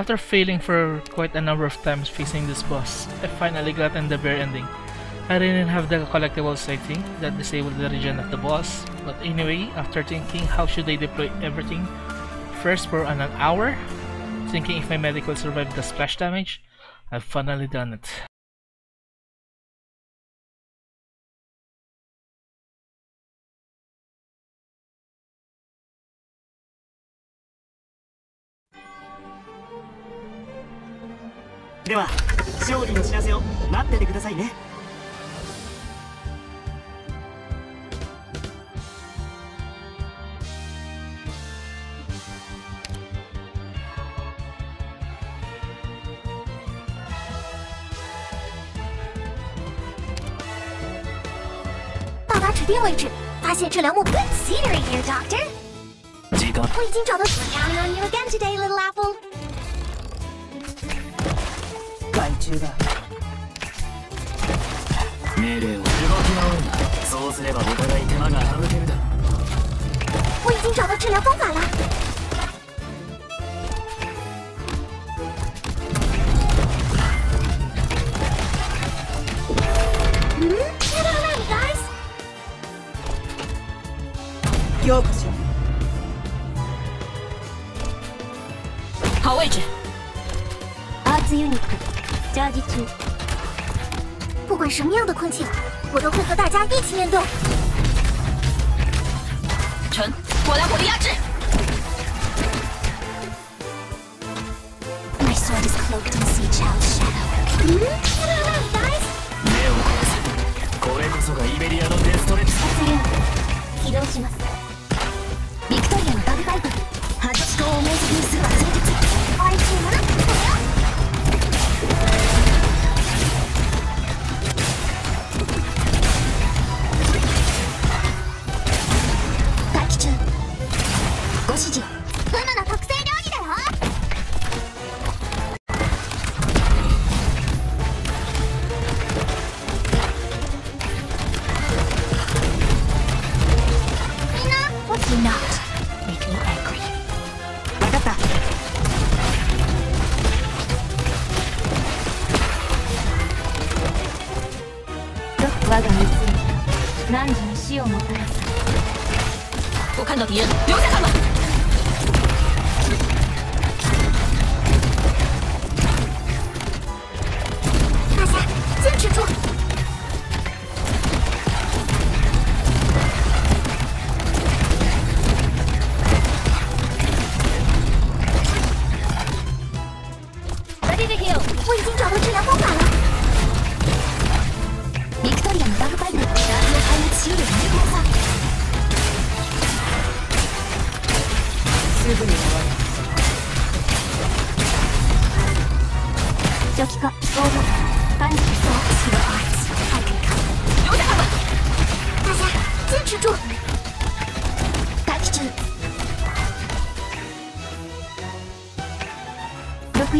After failing for quite a number of times facing this boss, I finally got in the bare ending. I didn't have the collectibles I think that disabled the region of the boss, but anyway, after thinking how should I deploy everything first for an hour, thinking if my medic will survive the splash damage, I've finally done it. では勝利の知らせを待っててくださいね到达指定位置，发现治疗目标。Scenery here, Doctor。我已经找到。中だ命令を動き回るなそうすればお互い手間が省けるだろ我已经找到治疗方法了。嗯，Get out of guys！ようこそ好位置，阿加击区。不管什么样的困境，我都会和大家一起面对。臣火疗火力压制，My sword is cloaked in sea child's shadow。これこそがイベリアのデストレッチ起動します。指示の特製料理だよ。みんな.分かった。我が三つ何時に死をもたらす。我看到敌人，留下我已经找到治疗方法了。ビクトリアのバグパイプ。ダークを壊滅しうる有効さ。すぐに終わる初期化、オーバー、パンチ、ソー、白アイス、ハイクカ。留下他们。大侠，坚持住！毒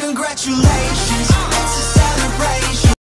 Congratulations.